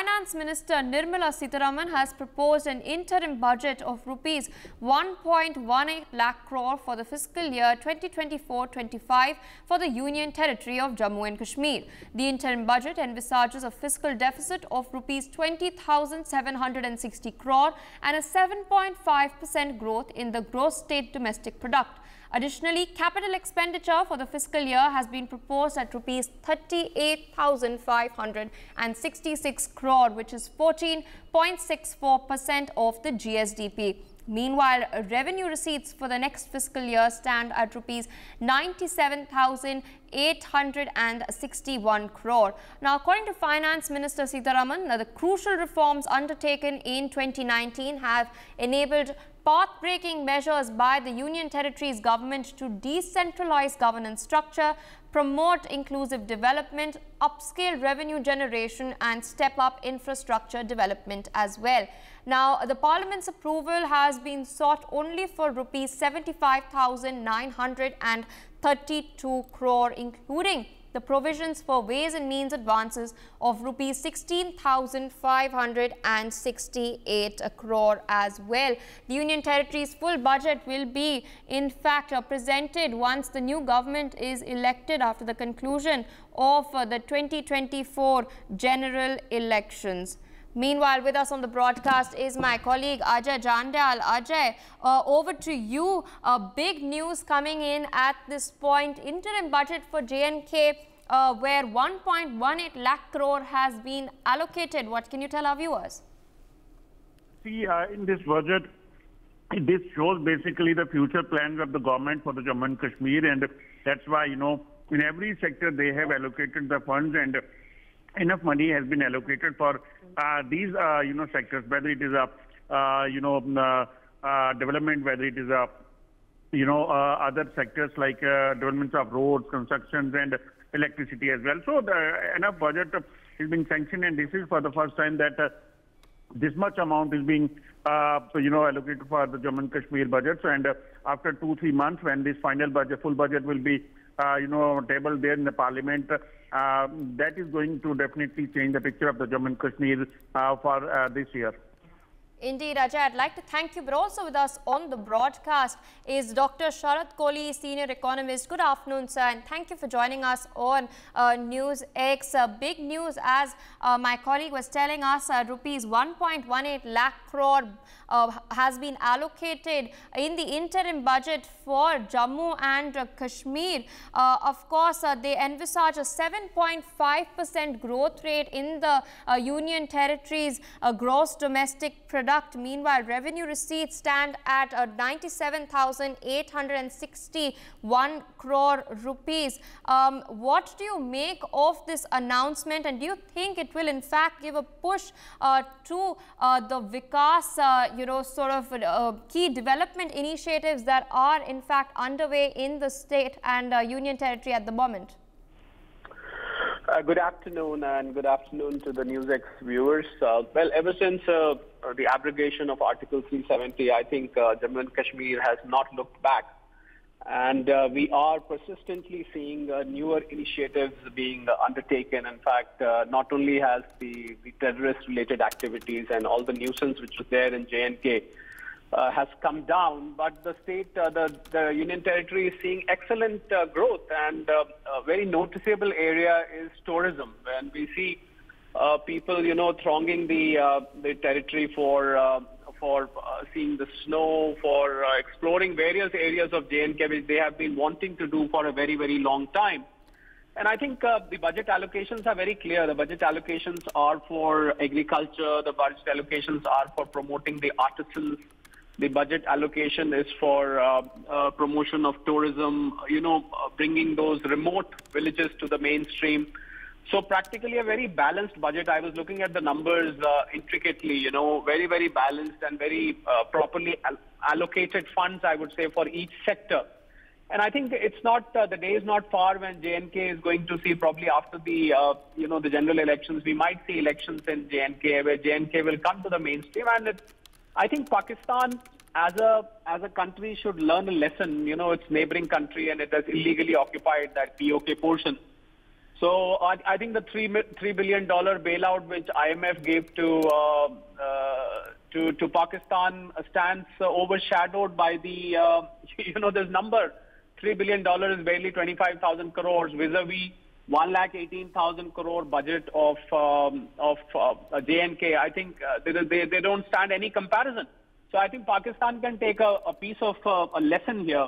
Finance Minister Nirmala Sitharaman has proposed an interim budget of rupees 1.18 lakh crore for the fiscal year 2024-25 for the Union Territory of Jammu and Kashmir. The interim budget envisages a fiscal deficit of rupees 20,760 crore and a 7.5% growth in the gross state domestic product. Additionally, capital expenditure for the fiscal year has been proposed at rupees 38,566 crore, which is 14.64% of the GSDP. Meanwhile, revenue receipts for the next fiscal year stand at rupees 97,861 crore. Now, according to Finance Minister Sitharaman, the crucial reforms undertaken in 2019 have enabled path-breaking measures by the Union Territories government to decentralize governance structure, promote inclusive development, upscale revenue generation and step up infrastructure development as well. Now, the Parliament's approval has been sought only for rupees 75,932 crore, including the provisions for ways and means advances of rupees 16,568 crore as well. The Union Territory's full budget will be in fact uh, presented once the new government is elected after the conclusion of uh, the 2024 general elections. Meanwhile, with us on the broadcast is my colleague Ajay Jandal. Ajay, uh, over to you. Uh, big news coming in at this point. Interim budget for J&K uh, where 1.18 lakh crore has been allocated. What can you tell our viewers? See, uh, in this budget, this shows basically the future plans of the government for the Jammu and Kashmir and that's why, you know, in every sector they have allocated the funds and enough money has been allocated for uh, these, uh, you know, sectors, whether it is a, uh, you know, uh, uh, development, whether it is a, you know, uh, other sectors like developments of roads, constructions, and electricity as well. So the enough budget is being sanctioned, and this is for the first time that this much amount is being, you know, allocated for the Jammu and Kashmir budget. So, and after two, three months, when this final budget, full budget will be, Uh, you know, table there in the parliament, uh, that is going to definitely change the picture of the and Kashmir uh, for this year. Indeed, Ajay, I'd like to thank you, but also with us on the broadcast is Dr. Sharat Kohli, Senior Economist. Good afternoon, sir, and thank you for joining us on uh, News X. Uh, big news, as uh, my colleague was telling us, uh, rupees 1.18 lakh crore uh, has been allocated in the interim budget for Jammu and Kashmir. Uh, of course, they envisage a 7.5% growth rate in the Union Territories gross domestic product Meanwhile, revenue receipts stand at uh, 97,861 crore rupees. Um, what do you make of this announcement and do you think it will in fact give a push uh, to uh, the Vikas, uh, you know, sort of uh, key development initiatives that are in fact underway in the state and uh, union territory at the moment? Uh, good afternoon, and good afternoon to the NewsX viewers. Uh, well, ever since uh, the abrogation of Article 370, I think uh, Jammu and Kashmir has not looked back. And uh, we are persistently seeing uh, newer initiatives being undertaken. In fact, not only has the, the terrorist-related activities and all the nuisance which was there in J&K uh, has come down, but the state, uh, the, the Union Territory is seeing excellent uh, growth and uh, a very noticeable area is tourism. And we see uh, people, you know, thronging the, uh, the territory for, for seeing the snow, for exploring various areas of J&K which they have been wanting to do for a very, very long time. And I think uh, the budget allocations are very clear. The budget allocations are for agriculture. The budget allocations are for promoting the artisans, the budget allocation is for uh, uh, promotion of tourism, you know, uh, bringing those remote villages to the mainstream. So practically a very balanced budget. I was looking at the numbers uh, intricately, you know, very, very balanced and very uh, properly al allocated funds, I would say, for each sector. And I think it's not, uh, the day is not far when J&K is going to see probably after the, you know, the general elections, we might see elections in J&K where J&K will come to the mainstream and it's I think Pakistan as a as a country should learn a lesson. You know, it's neighboring country and it has illegally occupied that POK portion. So I, I think the three three billion dollar bailout which IMF gave to uh, uh, to to Pakistan stands uh, overshadowed by the uh, you know this number. Three billion dollars is barely twenty five thousand crores vis-a-vis one lakh eighteen thousand crore budget of um, of uh, J&K. I think uh, they, they they don't stand any comparison. So I think Pakistan can take a, a piece of uh, a lesson here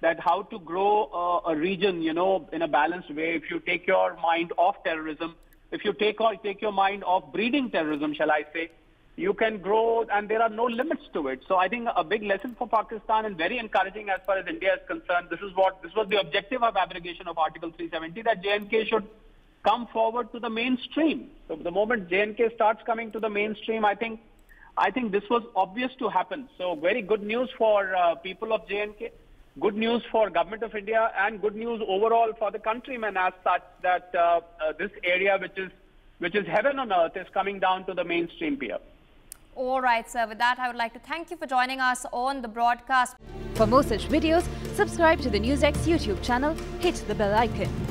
that how to grow uh, a region, you know, in a balanced way. If you take your mind off terrorism, if you take take your mind off breeding terrorism, shall I say, you can grow, and there are no limits to it. So I think a big lesson for Pakistan and very encouraging as far as India is concerned. This is what this was the objective of abrogation of Article 370 that J&K should come forward to the mainstream. So the moment J&K starts coming to the mainstream, I think I think this was obvious to happen. So very good news for uh, people of J&K good news for government of India and good news overall for the countrymen as such that uh, uh, this area which is which is heaven on earth is coming down to the mainstream here. All right, sir. With that, I would like to thank you for joining us on the broadcast. For more such videos, subscribe to the NewsX YouTube channel, hit the bell icon.